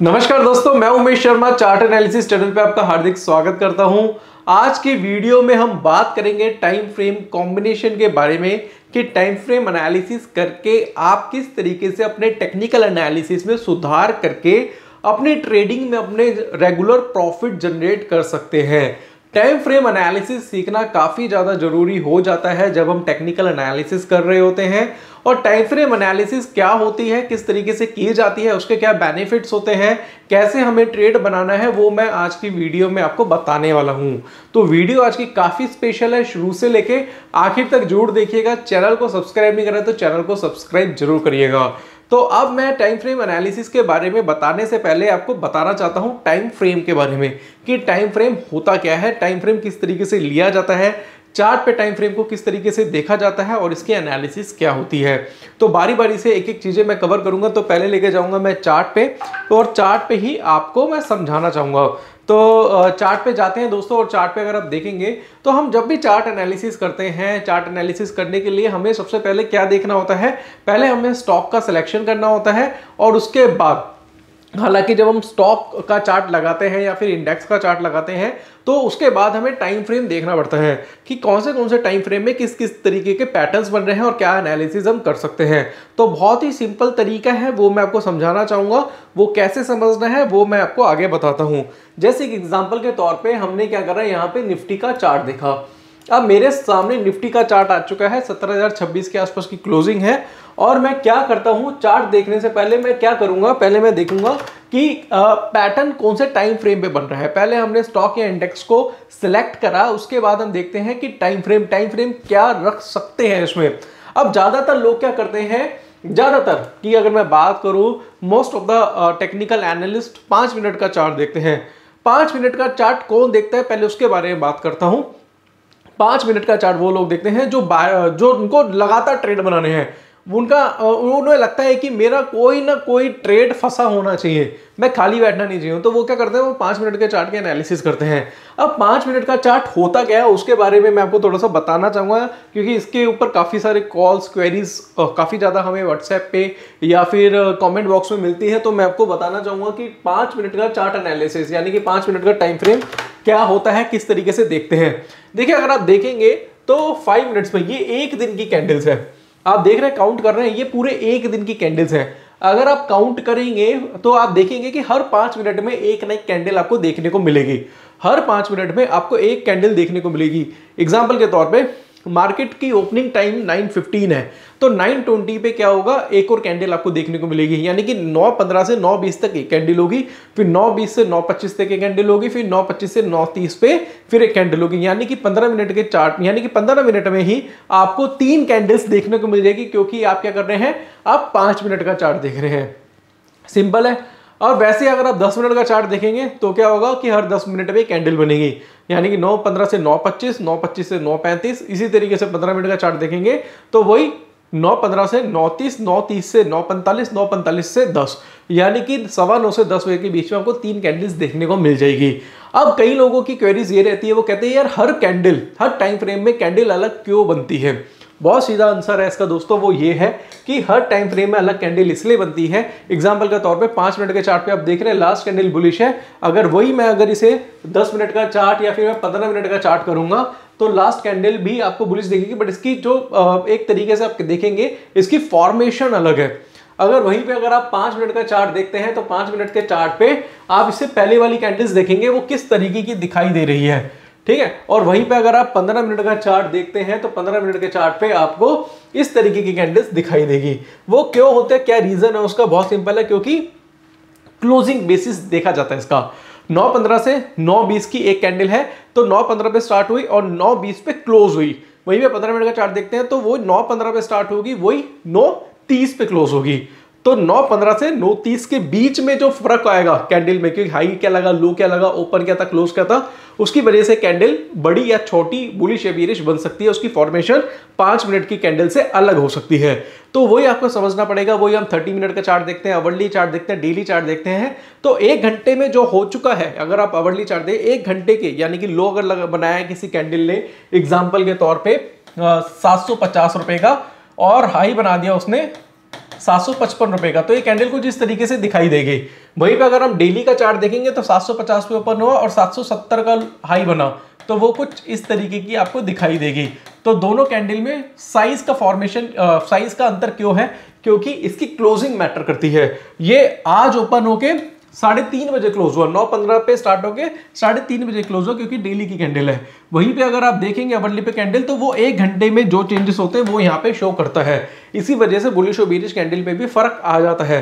नमस्कार दोस्तों, मैं Umesh Sharma, chart analysis channel पे आपका हार्दिक स्वागत करता हूँ। आज की वीडियो में हम बात करेंगे टाइम फ्रेम कॉम्बिनेशन के बारे में, कि टाइम फ्रेम एनालिसिस करके आप किस तरीके से अपने टेक्निकल एनालिसिस में सुधार करके अपने ट्रेडिंग में अपने रेगुलर प्रॉफिट जनरेट कर सकते हैं। टाइम फ्रेम एनालिसिस सीखना काफ़ी ज़्यादा ज़रूरी हो जाता है जब हम टेक्निकल एनालिसिस कर रहे होते हैं। और टाइम फ्रेम एनालिसिस क्या होती है, किस तरीके से की जाती है, उसके क्या बेनिफिट्स होते हैं, कैसे हमें ट्रेड बनाना है, वो मैं आज की वीडियो में आपको बताने वाला हूँ। तो वीडियो आज की काफ़ी स्पेशल है, शुरू से लेके आखिर तक ज़रूर देखिएगा। चैनल को सब्सक्राइब नहीं करें तो चैनल को सब्सक्राइब ज़रूर करिएगा। तो अब मैं टाइम फ्रेम एनालिसिस के बारे में बताने से पहले आपको बताना चाहता हूँ टाइम फ्रेम के बारे में कि टाइम फ्रेम होता क्या है टाइम फ्रेम किस तरीके से लिया जाता है चार्ट पे टाइम फ्रेम को किस तरीके से देखा जाता है और इसकी एनालिसिस क्या होती है। तो बारी बारी से एक एक चीज़ें मैं कवर करूँगा तो पहले लेके जाऊँगा मैं चार्ट पे और चार्ट पे ही आपको मैं समझाना चाहूँगा। तो चार्ट पे जाते हैं दोस्तों और चार्ट पे अगर आप देखेंगे तो हम जब भी चार्ट एनालिसिस करते हैं, चार्ट एनालिसिस करने के लिए हमें सबसे पहले क्या देखना होता है? पहले हमें स्टॉक का सिलेक्शन करना होता है और उसके बाद हालाँकि जब हम स्टॉक का चार्ट लगाते हैं या फिर इंडेक्स का चार्ट लगाते हैं तो उसके बाद हमें टाइम फ्रेम देखना पड़ता है कि कौन से कौन से टाइम फ्रेम में किस किस तरीके के पैटर्न्स बन रहे हैं और क्या एनालिसिस हम कर सकते हैं। तो बहुत ही सिंपल तरीका है वो मैं आपको समझाना चाहूँगा। वो कैसे समझना है वो मैं आपको आगे बताता हूँ। जैसे एक एग्ज़ाम्पल के तौर पर हमने क्या करा यहाँ पे निफ्टी का चार्ट देखा। अब मेरे सामने निफ्टी का चार्ट आ चुका है 17,026 के आसपास की क्लोजिंग है। और मैं क्या करता हूँ चार्ट देखने से पहले मैं क्या करूँगा, पहले मैं देखूँगा कि पैटर्न कौन से टाइम फ्रेम पे बन रहा है। पहले हमने स्टॉक या इंडेक्स को सिलेक्ट करा, उसके बाद हम देखते हैं कि टाइम फ्रेम टाइम फ्रेम क्या रख सकते हैं इसमें। अब ज़्यादातर लोग क्या करते हैं, ज़्यादातर कि अगर मैं बात करूँ most of the technical analyst पाँच मिनट का चार्ट देखते हैं। पाँच मिनट का चार्ट कौन देखता है, पहले उसके बारे में बात करता हूँ। पाँच मिनट का चार्ट वो लोग देखते हैं जो जो उनको लगातार ट्रेड बनाने हैं। उनका उन्हें लगता है कि मेरा कोई ना कोई ट्रेड फंसा होना चाहिए। मैं खाली बैठना नहीं चाहिए तो वो क्या करते हैं? वो पाँच मिनट के चार्ट के एनालिसिस करते हैं। अब पाँच मिनट का चार्ट होता क्या है? उसके बारे में मैं आपको थोड़ा सा बताना चाहूँगा, क्योंकि इसके ऊपर काफ़ी सारे कॉल्स क्वेरीज काफ़ी ज़्यादा हमें व्हाट्सएप पे या फिर कॉमेंट बॉक्स में मिलती है। तो मैं आपको बताना चाहूँगा कि पाँच मिनट का चार्ट एनालिसिस यानी कि पाँच मिनट का टाइम फ्रेम क्या होता है, किस तरीके से देखते हैं। देखिए, अगर आप देखेंगे तो फाइव मिनट्स में ये एक दिन की कैंडल्स है। आप देख रहे हैं काउंट कर रहे हैं, ये पूरे एक दिन की कैंडल्स है। अगर आप काउंट करेंगे तो आप देखेंगे कि हर पाँच मिनट में एक नई कैंडल आपको देखने को मिलेगी। हर पाँच मिनट में आपको एक कैंडल देखने को मिलेगी। एग्ज़ाम्पल के तौर पे मार्केट की ओपनिंग टाइम 9:15 है। तो 9:20 पे क्या होगा? एक और कैंडल आपको देखने को मिलेगी। यानी कि 9:15 से 9:20 तक एक कैंडल होगी, फिर 9:20 से 9:25 तक एक कैंडल होगी, फिर 9:25 से 9:30 पे फिर एक कैंडल होगी। यानी कि 15 मिनट के चार्ट, यानी कि 15 मिनट में ही आपको तीन कैंडल्स देखने को मिल जाएगी क्योंकि आप क्या कर रहे हैं? आप पाँच मिनट का चार्ट देख रहे हैं। सिंपल है। और वैसे अगर आप 10 मिनट का चार्ट देखेंगे तो क्या होगा कि हर 10 मिनट में कैंडल बनेगी। यानी कि 9:15 से 9:25, 9:25 से 9:35 इसी तरीके से 15 मिनट का चार्ट देखेंगे तो वही 9:15 से 9:30, 9:30 से 9:45, 9:45 से 10 यानी कि सवा नौ से दस बजे के बीच में आपको तीन कैंडल्स देखने को मिल जाएगी। अब कई लोगों की क्वेरीज ये रहती है वो कहते हैं यार हर कैंडल हर टाइम फ्रेम में कैंडल अलग क्यों बनती है? बहुत सीधा आंसर है इसका दोस्तों, वो ये है कि हर टाइम फ्रेम में अलग कैंडल इसलिए बनती है। एग्ज़ाम्पल के तौर पे पाँच मिनट के चार्ट पे आप देख रहे हैं लास्ट कैंडल बुलिश है। अगर वही मैं अगर इसे दस मिनट का चार्ट या फिर मैं पंद्रह मिनट का चार्ट करूँगा तो लास्ट कैंडल भी आपको बुलिश देखेगी बट इसकी जो एक तरीके से आप देखेंगे, इसकी फॉर्मेशन अलग है। अगर वहीं पे अगर आप पाँच मिनट का चार्ट देखते हैं तो पाँच मिनट के चार्ट पे आप इससे पहले वाली कैंडल्स देखेंगे, वो किस तरीके की दिखाई दे रही है। ठीक है? और वहीं पे अगर आप 15 मिनट का चार्ट देखते हैं तो 15 मिनट के चार्ट पे आपको इस तरीके की कैंडल्स दिखाई देगी। वो क्यों होते हैं? क्या रीजन है उसका? बहुत सिंपल है, क्योंकि क्लोजिंग बेसिस देखा जाता है इसका। 9:15 से 9:20 की एक कैंडल है तो 9:15 पे स्टार्ट हुई और 9:20 पे क्लोज हुई। वहीं पे 15 मिनट का चार्ट देखते हैं तो वो 9:15 पे स्टार्ट होगी, वही 9:30 पे क्लोज होगी। तो 9.15 से 9.30 के बीच में जो फ़र्क आएगा कैंडल में क्योंकि हाई क्या लगा, लो क्या लगा, ओपन क्या था, क्लोज क्या था, उसकी वजह से कैंडल बड़ी या छोटी, बुलिश या बीरिश बन सकती है, उसकी फॉर्मेशन पाँच मिनट की कैंडल से अलग हो सकती है। तो वही आपको समझना पड़ेगा, वही हम थर्टी मिनट का चार्ट देखते हैं, अवर्ली चार्ट देखते हैं, डेली चार्ट देखते हैं। तो एक घंटे में जो हो चुका है, अगर आप अवर्ली चार्ट दें, एक घंटे के, यानी कि लो अगर बनाया किसी कैंडल ने एग्ज़ाम्पल के तौर पर सात सौ का, और हाई बना दिया उसने सात सौ पचपन रुपए का। तो ये कैंडल कुछ इस तरीके से दिखाई देगी, वहीं पे अगर हम डेली का चार्ट देखेंगे तो 750 पे ओपन हुआ और 770 का हाई बना। तो वो कुछ इस तरीके की आपको दिखाई देगी। तो दोनों कैंडल में साइज़ का फॉर्मेशन साइज़ का अंतर क्यों है? क्योंकि इसकी क्लोजिंग मैटर करती है। ये आज ओपन होके साढ़े तीन बजे क्लोज हुआ। नौ पंद्रह पे स्टार्ट होके साढ़े तीन बजे क्लोज हुआ क्योंकि डेली की कैंडल है। वहीं पे अगर आप देखेंगे अवरली पे कैंडल तो वो एक घंटे में जो चेंजेस होते हैं, वो यहाँ पे शो करता है। इसी वजह से बुलिश और बीरिश कैंडल पे भी फ़र्क आ जाता है।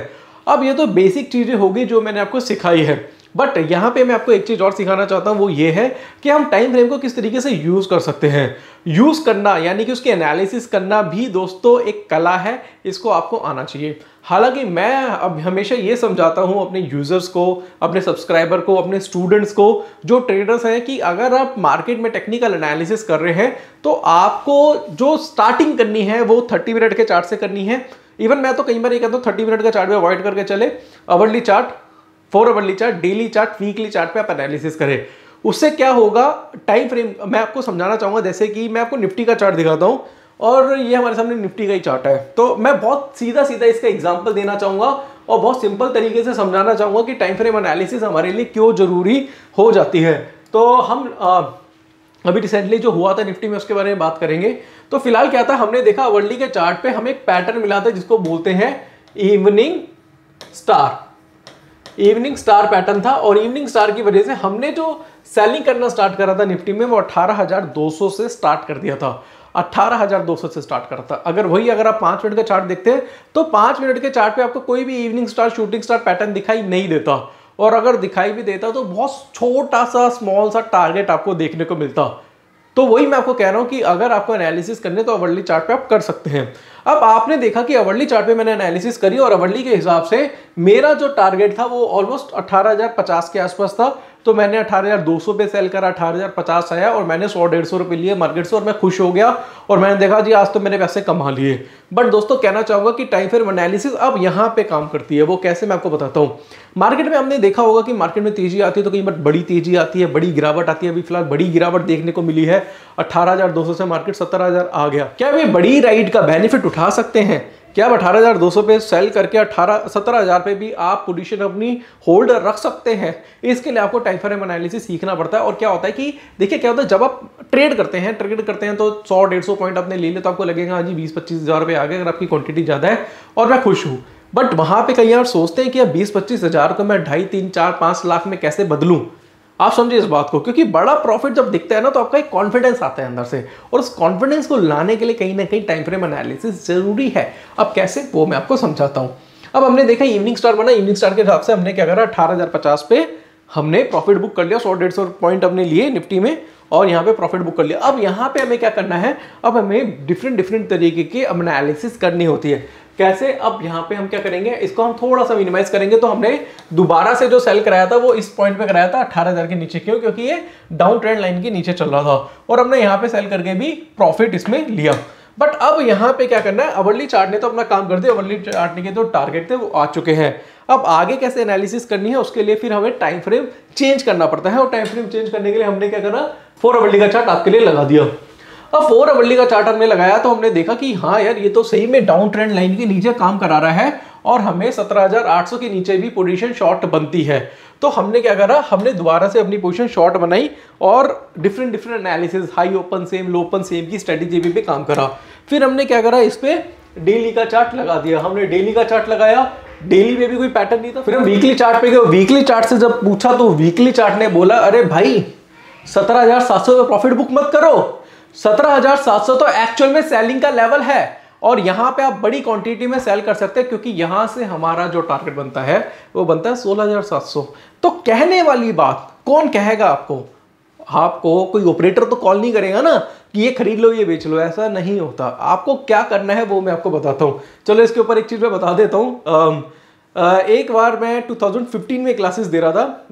अब ये तो बेसिक चीज़ें होगी जो मैंने आपको सिखाई है। बट यहाँ पे मैं आपको एक चीज़ और सिखाना चाहता हूँ, वो ये है कि हम टाइम फ्रेम को किस तरीके से यूज़ कर सकते हैं। यूज़ करना, यानी कि उसके एनालिसिस करना भी दोस्तों एक कला है, इसको आपको आना चाहिए। हालाँकि मैं अब हमेशा ये समझाता हूँ अपने यूज़र्स को, अपने सब्सक्राइबर को, अपने स्टूडेंट्स को, जो ट्रेडर्स हैं कि अगर आप मार्केट में टेक्निकल एनालिसिस कर रहे हैं तो आपको जो स्टार्टिंग करनी है, वो थर्टी मिनट के चार्ट से करनी है। इवन मैं तो कई बार ये कहता हूँ थर्टी मिनट का चार्ट में अवॉइड करके चले। Hourly chart four hourly chart daily chart weekly chart पे आप एनालिसिस करें। उससे क्या होगा? टाइम फ्रेम मैं आपको समझाना चाहूँगा जैसे कि मैं आपको निफ्टी का चार्ट दिखाता हूँ और ये हमारे सामने निफ्टी का ही चार्ट है। तो मैं बहुत सीधा सीधा इसका एग्ज़ाम्पल देना चाहूँगा और बहुत सिंपल तरीके से समझाना चाहूँगा कि टाइम फ्रेम एनालिसिस हमारे लिए क्यों ज़रूरी हो जाती है। तो हम आ, अभी रिसेंटली जो हुआ था निफ्टी में उसके बारे में बात करेंगे। तो फ़िलहाल क्या था? हमने देखा वर्ल्डी के चार्ट पे हमें एक पैटर्न मिला था जिसको बोलते हैं evening star evening star pattern था और इवनिंग स्टार की वजह से हमने जो सेलिंग करना स्टार्ट करा था निफ्टी में वो 18,200 से स्टार्ट कर दिया था। 18,200 से स्टार्ट करा था। अगर वही अगर आप पाँच मिनट का चार्ट देखते हैं तो पाँच मिनट के चार्ट पे आपको कोई भी evening star shooting star pattern दिखाई नहीं देता। और अगर दिखाई भी देता तो बहुत छोटा सा स्मॉल सा टारगेट आपको देखने को मिलता। तो वही मैं आपको कह रहा हूँ कि अगर आपको एनालिसिस करने तो अवर्ली चार्ट पे आप कर सकते हैं। अब आपने देखा कि अवर्ली चार्ट पे मैंने एनालिसिस करी और अवर्ली के हिसाब से मेरा जो टारगेट था वो ऑलमोस्ट 18,050 के आसपास था। तो मैंने 18,200 पे सेल करा 18,050 आया और मैंने 100 डेढ़ सौ रुपये लिए मार्केट से और मैं खुश हो गया और मैंने देखा जी आज तो मैंने पैसे कमा लिए। बट दोस्तों कहना चाहूँगा कि टाइम फेयर एनालिसिस अब यहाँ पे काम करती है। वो कैसे मैं आपको बताता हूँ। मार्केट में हमने देखा होगा कि मार्केट में तेज़ी आती है तो कई बार बड़ी तेज़ी आती है बड़ी गिरावट आती है। अभी फ़िलहाल बड़ी गिरावट देखने को मिली है। अठारह से मार्केट सत्तर आ गया। क्या वे बड़ी राइड का बेनिफिट उठा सकते हैं? क्या आप अठारह हज़ार दो सौ पे सेल करके अठारह, सत्रह हज़ार पे भी आप पोजीशन अपनी होल्ड रख सकते हैं। इसके लिए आपको टाइम फ्रेम एनालिसिस सीखना पड़ता है और क्या होता है कि देखिए, क्या होता है, जब आप ट्रेड करते हैं ट्रेड करते हैं तो सौ, डेढ़ सौ पॉइंट आपने ले लिया तो आपको लगेगा हाँ जी, बीस पच्चीस हज़ार रुपये आ गए, अगर आपकी क्वांटिटी ज़्यादा है और मैं खुश हूँ। बट वहाँ पे कई बार सोचते हैं कि अब बीस पच्चीस हज़ार को मैं ढाई, तीन, चार, पाँच लाख में कैसे बदलूँ? आप समझिए इस बात को, क्योंकि बड़ा प्रॉफिट जब दिखता है ना तो आपका एक कॉन्फिडेंस आता है अंदर से। और उस कॉन्फिडेंस को लाने के लिए कहीं ना कहीं टाइम फ्रेम एनालिसिस ज़रूरी है। अब कैसे, वो मैं आपको समझाता हूँ। अब हमने देखा इवनिंग स्टार बना इवनिंग स्टार के हिसाब से हमने क्या करा, अठारह पे हमने प्रॉफिट बुक कर लिया, सौ डेढ़ सौ पॉइंट हमने लिए निफ्टी में, और यहाँ पे प्रॉफिट बुक कर लिया। अब यहाँ पे हमें क्या करना है, अब हमें डिफरेंट डिफरेंट तरीके की एनालिसिस करनी होती है। कैसे? अब यहाँ पे हम क्या करेंगे? इसको हम थोड़ा सा मिनिमाइज करेंगे तो हमने दोबारा से जो सेल कराया था, वो इस पॉइंट पे कराया था अठारह हज़ार के नीचे। क्यों? क्योंकि ये डाउन ट्रेंड लाइन के नीचे चल रहा था और हमने यहाँ पे सेल करके भी प्रॉफिट इसमें लिया। बट अब यहाँ पे क्या करना है? अवरली चार्ट ने तो अपना काम कर दिया। अवरली चार्ट के जो तो टारगेट थे, वो आ चुके हैं। अब आगे कैसे एनालिसिस करनी है, उसके लिए फिर हमें टाइम फ्रेम चेंज करना पड़ता है। और टाइम फ्रेम चेंज करने के लिए हमने क्या करा फोर अवरली का चार्ट आपके लिए लगा दिया। अब फोर अवर्ली का चार्ट हमने लगाया तो हमने देखा कि हाँ यार ये तो सही में डाउन ट्रेंड लाइन के नीचे काम करा रहा है और हमें 17,800 के नीचे भी पोजीशन शॉर्ट बनती है। तो हमने क्या करा हमने दोबारा से अपनी पोजीशन शॉर्ट बनाई और different different analysis high open same low open same की स्ट्रेटेजी पे काम करा। फिर हमने क्या करा इस पे डेली का चार्ट लगा दिया। हमने डेली का चार्ट लगाया। डेली में भी कोई पैटर्न नहीं था। फिर हम वीकली चार्ट पे गए। वीकली चार्ट से जब पूछा तो वीकली चार्ट ने बोला अरे भाई सत्रह हज़ार सात सौ प्रॉफिट बुक मत करो। 17,700 तो एक्चुअल में सेलिंग का लेवल है। और यहाँ पे आप बड़ी क्वांटिटी में सेल कर सकते हैं क्योंकि यहाँ से हमारा जो टारगेट बनता है वो बनता है 16,700 तो कहने वाली बात कौन कहेगा आपको? आपको कोई ऑपरेटर तो कॉल नहीं करेगा ना कि ये खरीद लो ये बेच लो ऐसा नहीं होता। आपको क्या करना है वो मैं आपको बताता हूँ। चलो इसके ऊपर एक चीज़ मैं बता देता हूँ। एक बार मैं 2015 में क्लासेस दे रहा था।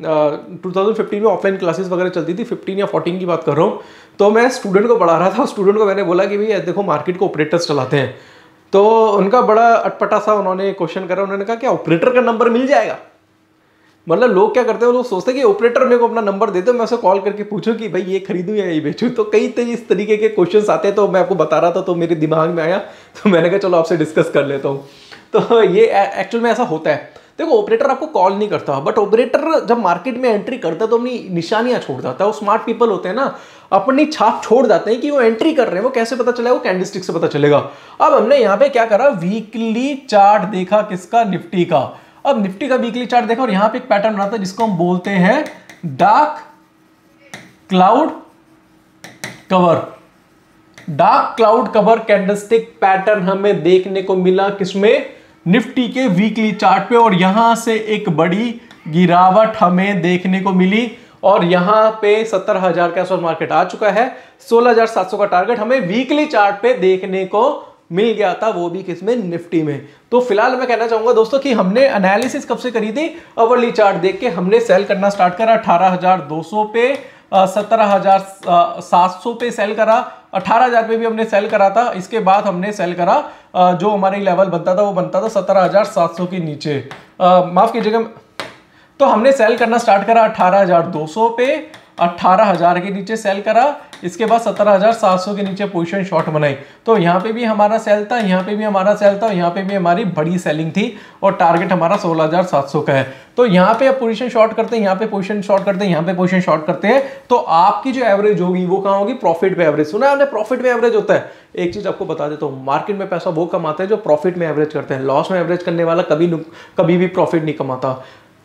2015 में ऑफलाइन क्लासेस वगैरह चलती थी। 15 या 14 की बात कर रहा हूँ। तो मैं स्टूडेंट को पढ़ा रहा था स्टूडेंट को मैंने बोला कि भैया, देखो मार्केट को ऑपरेटर्स चलाते हैं। तो उनका बड़ा अटपटा सा उन्होंने क्वेश्चन करा, उन्होंने कहा कि ऑपरेटर का नंबर मिल जाएगा। मतलब लोग क्या करते हैं लोग सोचते हैं कि ऑपरेटर मेरे को अपना नंबर दे दो, मैं उसे कॉल करके पूछूँ कि भाई, ये खरीदूं या ये बेचूं। तो कई इस तरीके के क्वेश्चंस आते हैं तो मैं आपको बता रहा था तो मेरे दिमाग में आया। तो मैंने कहा, चलो आपसे डिस्कस कर लेता हूँ। तो ये एक्चुअल में ऐसा होता है। देखो ऑपरेटर आपको कॉल नहीं करता बट ऑपरेटर जब मार्केट में एंट्री करता है तो अपनी निशानियाँ छोड़ जाता है। वो स्मार्ट पीपल होते हैं ना अपनी छाप छोड़ जाते हैं कि वो एंट्री कर रहे हैं, वो कैसे पता चलेगा, वो कैंडलस्टिक से पता चलेगा। अब हमने यहाँ पे क्या करा? वीकली चार्ट देखा किसका? निफ्टी का। अब निफ्टी का वीकली चार्ट देखा और यहाँ पे एक पैटर्न बनाता है जिसको हम बोलते हैं dark cloud cover dark cloud cover candlestick pattern हमें देखने को मिला किसमें? निफ्टी के वीकली चार्ट पे और यहाँ से एक बड़ी गिरावट हमें देखने को मिली। और यहाँ पे सत्तर हज़ार के आसपास मार्केट आ चुका है। सोलह हज़ार सात सौ का टारगेट हमें वीकली चार्ट पे देखने को मिल गया था, वो भी किसमें निफ्टी में। तो फ़िलहाल मैं कहना चाहूँगा दोस्तों कि हमने एनालिसिस कब से करी थी? अवरली चार्ट देख के हमने सेल करना स्टार्ट करा, अठारह पे सत्रह हज़ार सात सौ पे सेल करा, अठारह हज़ार पे भी हमने सेल करा था। इसके बाद हमने सेल करा जो हमारे लेवल बनता था, वो बनता था सत्रह हज़ार सात सौ के नीचे। माफ़ कीजिएगा तो हमने सेल करना स्टार्ट करा अठारह हज़ार दो सौ पे अट्ठारह हज़ार के नीचे सेल करा, इसके बाद सत्रह हज़ार सात सौ के नीचे पोजीशन शॉर्ट बनाई। तो यहाँ पे भी हमारा सेल था, यहाँ पे भी हमारा सेल था, यहाँ पे भी हमारी बड़ी सेलिंग थी और टारगेट हमारा सोलह हज़ार सात सौ का है। तो यहाँ पे आप पोजीशन शॉर्ट करते हैं, यहाँ पे पोजीशन शॉर्ट करते हैं, यहाँ पे पोजीशन शॉर्ट करते हैं तो आपकी जो एवरेज होगी वो कहाँ होगी? प्रॉफिट पे एवरेज सुना आपने प्रॉफिट में एवरेज होता है। एक चीज़ आपको बता देता हूँ मार्केट में पैसा वो कमाते हैं जो प्रॉफिट में एवरेज करते हैं। लॉस में एवरेज करने वाला कभी कभी भी प्रॉफिट नहीं कमाता।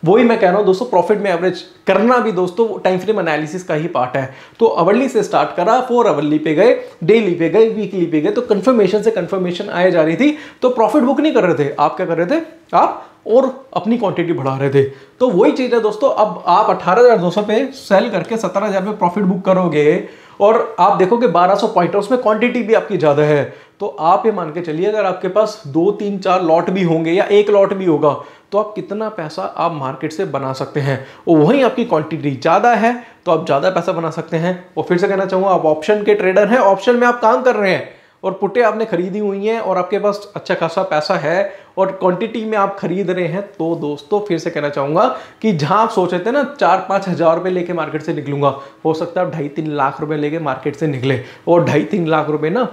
वही मैं कह रहा हूँ, दोस्तों प्रॉफिट में एवरेज करना भी, दोस्तों टाइम फ्रेम एनालिसिस का ही पार्ट है। तो अवरली से स्टार्ट करा फोर अवरली पे गए डेली पे गए वीकली पे गए तो कंफर्मेशन से कंफर्मेशन आए जा रही थी। तो प्रॉफिट बुक नहीं कर रहे थे। आप क्या कर रहे थे? आप और अपनी क्वांटिटी बढ़ा रहे थे। तो वही चीज़ है, दोस्तों, अब आप अठारह सौ पे सेल करके सत्रह पे प्रॉफिट बुक करोगे और आप देखोगे 1200 पॉइंट उसमें क्वांटिटी भी आपकी ज़्यादा है। तो आप ये मान के चलिए, अगर आपके पास दो, तीन, चार लॉट भी होंगे या एक लॉट भी होगा तो आप कितना पैसा आप मार्केट से बना सकते हैं? और वहीं आपकी क्वांटिटी ज़्यादा है तो आप ज़्यादा पैसा बना सकते हैं। और फिर से कहना चाहूँगा, आप ऑप्शन के ट्रेडर हैं ऑप्शन में आप काम कर रहे हैं। और पुट्टे आपने खरीदी हुई हैं और आपके पास अच्छा खासा पैसा है और क्वांटिटी में आप खरीद रहे हैं तो दोस्तों, फिर से कहना चाहूँगा कि जहाँ आप सोच रहे थे ना चार पाँच हज़ार रुपए लेके मार्केट से निकलूँगा, हो सकता है आप ढाई तीन लाख रुपए लेके मार्केट से निकले। और ढाई तीन लाख रुपए ना,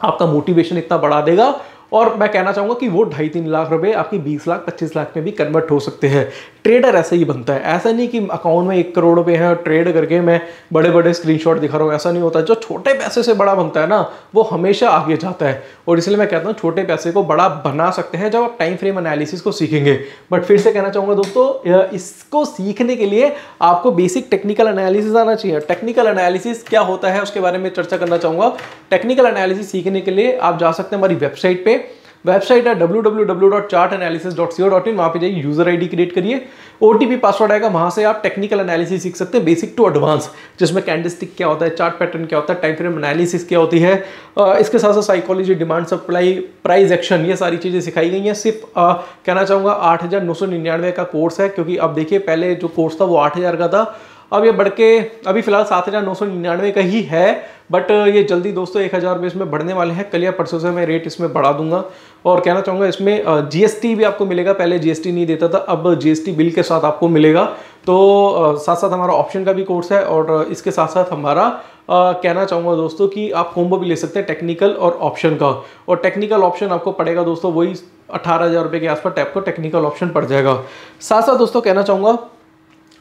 आपका मोटिवेशन इतना बढ़ा देगा और मैं कहना चाहूँगा कि वो ढाई तीन लाख रुपए आपकी बीस लाख, पच्चीस लाख में भी कन्वर्ट हो सकते हैं। ट्रेडर ऐसे ही बनता है। ऐसा नहीं कि अकाउंट में एक करोड़ रुपए हैं और ट्रेड करके मैं बड़े बड़े स्क्रीनशॉट दिखा रहा हूँ। ऐसा नहीं होता। जो छोटे पैसे से बड़ा बनता है ना, वो हमेशा आगे जाता है। और इसलिए मैं कहता हूँ, छोटे पैसे को बड़ा बना सकते हैं जब आप टाइम फ्रेम एनालिसिस को सीखेंगे। बट फिर से कहना चाहूँगा दोस्तों इसको सीखने के लिए आपको बेसिक टेक्निकल एनालिसिस आना चाहिए। टेक्निकल एनालिसिस क्या होता है, उसके बारे में चर्चा करना चाहूँगा। टेक्निकल एनालिसिस सीखने के लिए आप जा सकते हैं हमारी वेबसाइट पे। वेबसाइट है W W W dot chart analysis dot C dot in वहाँ पर जाइए यूज़र आईडी क्रिएट करिए। ओटीपी पासवर्ड आएगा, वहाँ से आप टेक्निकल एनालिसिस सीख सकते हैं बेसिक टू एडवांस जिसमें कैंडलस्टिक क्या होता है चार्ट पैटर्न क्या होता है टाइम फ्रेम एनालिसिस क्या होती है इसके साथ साथ psychology demand supply price action ये सारी चीज़ें सिखाई गई हैं। सिर्फ़ कहना चाहूँगा, आठ हज़ार नौ सौ निन्यानवे का कोर्स है, क्योंकि अब देखिए, पहले जो कोर्स था वो आठ हज़ार का था। अब ये बढ़ के अभी फ़िलहाल सात हज़ार नौ सौ निन्यानवे का ही है बट ये जल्दी दोस्तों एक हज़ार में इसमें बढ़ने वाले हैं। कल या परसों से मैं रेट इसमें बढ़ा दूँगा। और कहना चाहूँगा इसमें जीएसटी भी आपको मिलेगा पहले जीएसटी नहीं देता था अब जीएसटी बिल के साथ आपको मिलेगा। तो साथ साथ हमारा ऑप्शन का भी कोर्स है और इसके साथ साथ हमारा आ, कहना चाहूँगा दोस्तों कि आप कोम्बो भी ले सकते हैं टेक्निकल और ऑप्शन का। और टेक्निकल ऑप्शन आपको पड़ेगा दोस्तों वही अठारह हज़ार रुपये के आसपास टैप को टेक्निकल ऑप्शन पड़ जाएगा। साथ साथ दोस्तों कहना चाहूँगा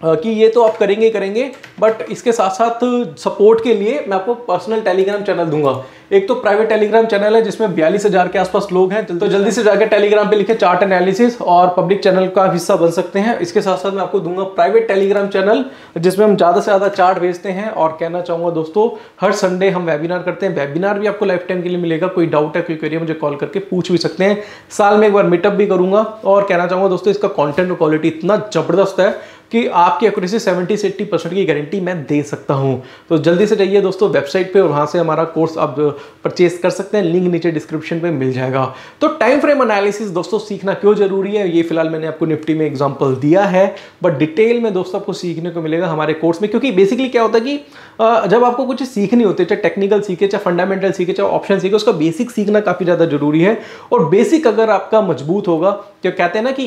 कि ये तो आप करेंगे ही करेंगे बट इसके साथ साथ सपोर्ट के लिए मैं आपको पर्सनल टेलीग्राम चैनल दूँगा। एक तो प्राइवेट टेलीग्राम चैनल है जिसमें बयालीस हज़ार के आसपास लोग हैं तो जल्दी से जाकर टेलीग्राम पे लिखे चार्ट एनालिसिस और पब्लिक चैनल का हिस्सा बन सकते हैं। इसके साथ साथ मैं आपको दूँगा प्राइवेट टेलीग्राम चैनल जिसमें हम ज़्यादा से ज़्यादा चार्ट भेजते हैं। और कहना चाहूँगा दोस्तों, हर संडे हम वेबिनार करते हैं। वेबिनार भी आपको लाइफ टाइम के लिए मिलेगा, कोई डाउट है, कोई करिए मुझे कॉल करके पूछ भी सकते हैं। साल में एक बार मीटअप भी करूँगा। और कहना चाहूँगा दोस्तों, इसका कॉन्टेंट क्वालिटी इतना ज़बरदस्त है कि आपकी एक्यूरेसी 70 से 80 परसेंट की गारंटी मैं दे सकता हूँ। तो जल्दी से जाइए दोस्तों वेबसाइट पे और वहाँ से हमारा कोर्स आप परचेज कर सकते हैं। लिंक नीचे डिस्क्रिप्शन पे मिल जाएगा। तो टाइम फ्रेम एनालिसिस दोस्तों, सीखना क्यों ज़रूरी है? ये फ़िलहाल मैंने आपको निफ्टी में एग्ज़ाम्पल दिया है। बट डिटेल में दोस्तों आपको सीखने को मिलेगा हमारे कोर्स में। क्योंकि बेसिकली क्या होता है कि जब आपको कुछ सीखनी होती है, चाहे टेक्निकल सीखे, चाहे फंडामेंटल सीखे, चाहे ऑप्शन सीखे, उसका बेसिक सीखना काफ़ी ज़्यादा ज़रूरी है। और बेसिक अगर आपका मज़बूत होगा तो कहते हैं ना कि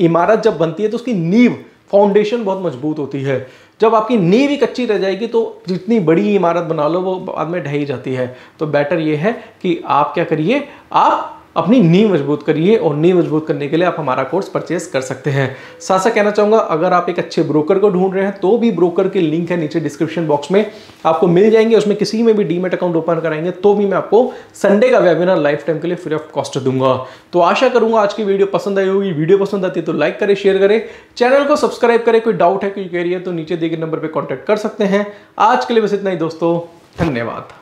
इमारत जब बनती है तो उसकी नींव फाउंडेशन बहुत मज़बूत होती है। जब आपकी नींव ही कच्ची रह जाएगी तो जितनी बड़ी इमारत बना लो, वो बाद में ढही जाती है। तो बेटर ये है कि आप क्या करिए, आप अपनी नींव मज़बूत करिए और नींव मज़बूत करने के लिए आप हमारा कोर्स परचेस कर सकते हैं। साथ साथ कहना चाहूँगा, अगर आप एक अच्छे ब्रोकर को ढूंढ रहे हैं तो भी ब्रोकर के लिंक है नीचे डिस्क्रिप्शन बॉक्स में। आपको मिल जाएँगे, उसमें किसी में भी डीमेट अकाउंट ओपन कराएँगे तो भी मैं आपको संडे का वेबिनार लाइफ टाइम के लिए फ्री ऑफ़ कॉस्ट दूँगा। तो आशा करूँगा आज की वीडियो पसंद आई होगी। वीडियो पसंद आती है तो लाइक करें शेयर करें। चैनल को सब्सक्राइब करें, कोई डाउट है, कोई कह रही है तो नीचे दिए गए नंबर पर कॉन्टैक्ट कर सकते हैं। आज के लिए बस इतना ही दोस्तों, धन्यवाद।